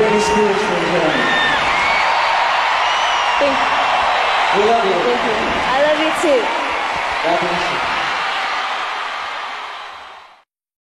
Britney spiritual journey. Thank, you. We love you. thank you. I love you too. God bless you.